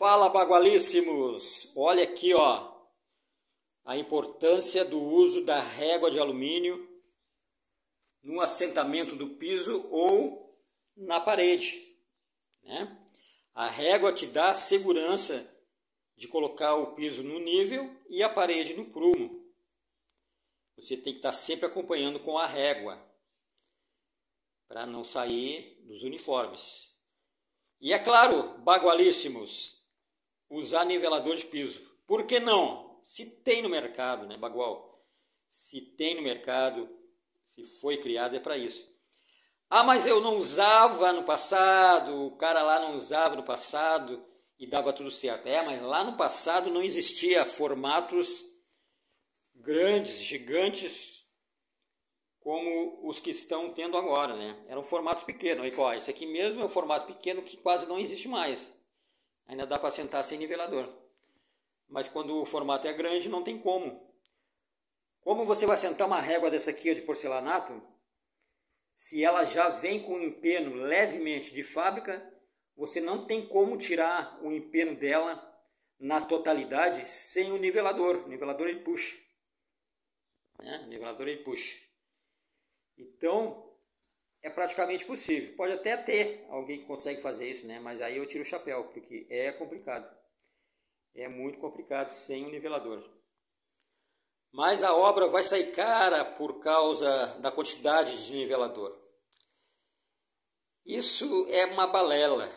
Fala bagualíssimos! Olha aqui, ó, a importância do uso da régua de alumínio no assentamento do piso ou na parede. Né? A régua te dá segurança de colocar o piso no nível e a parede no prumo. Você tem que estar sempre acompanhando com a régua para não sair dos uniformes. E é claro, bagualíssimos, usar nivelador de piso. Por que não? Se tem no mercado, né, bagual? Se tem no mercado, se foi criado é para isso. Ah, mas eu não usava no passado, o cara lá não usava no passado e dava tudo certo. É, mas lá no passado não existia formatos grandes, gigantes, como os que estão tendo agora, né? Eram formatos pequenos. Aí, ó, esse aqui mesmo é um formato pequeno que quase não existe mais. Ainda dá para sentar sem nivelador. Mas quando o formato é grande, não tem como. Como você vai sentar uma régua dessa aqui de porcelanato, se ela já vem com um empeno levemente de fábrica, você não tem como tirar o empeno dela na totalidade sem o nivelador. O nivelador ele puxa. Né? O nivelador ele puxa. Então, é praticamente possível. Pode até ter alguém que consegue fazer isso, né? mas aí eu tiro o chapéu, porque é complicado. É muito complicado sem o nivelador mas a obra vai sair cara por causa da quantidade de nivelador. Isso é uma balela,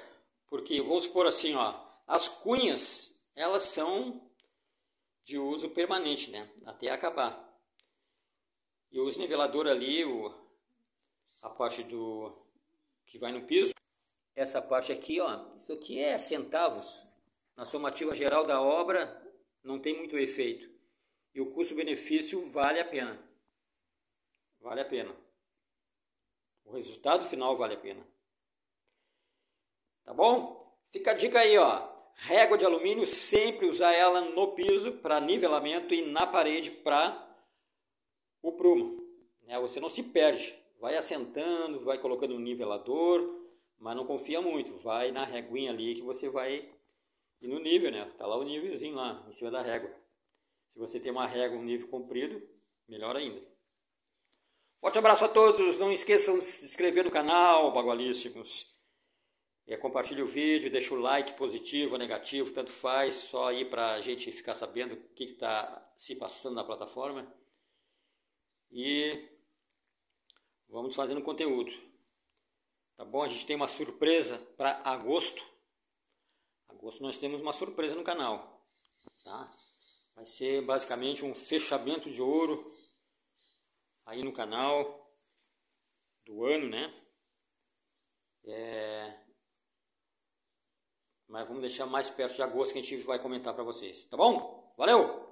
porque vamos supor assim, ó, as cunhas, elas são de uso permanente, né, até acabar. E os nivelador ali, o, a parte do que vai no piso, essa parte aqui, ó, isso aqui é centavos. Na somativa geral da obra não tem muito efeito e o custo-benefício vale a pena. Vale a pena. O resultado final vale a pena. Tá bom? Fica a dica aí, ó. Régua de alumínio, sempre usar ela no piso para nivelamento e na parede para o prumo. Né? Você não se perde. Vai assentando, vai colocando um nivelador, mas não confia muito. Vai na reguinha ali que você vai ir no nível, né? Tá lá o nívelzinho lá, em cima da régua. Se você tem uma régua, um nível comprido, melhor ainda. Forte abraço a todos. Não esqueçam de se inscrever no canal, bagualíssimos. E compartilhe o vídeo, deixa o like positivo ou negativo, tanto faz, só aí para a gente ficar sabendo o que está se passando na plataforma. E vamos fazendo conteúdo. Tá bom? A gente tem uma surpresa para agosto. Agosto nós temos uma surpresa no canal. Tá? Vai ser basicamente um fechamento de ouro aí no canal do ano, né? É... Mas vamos deixar mais perto de agosto que a gente vai comentar para vocês, tá bom? Valeu!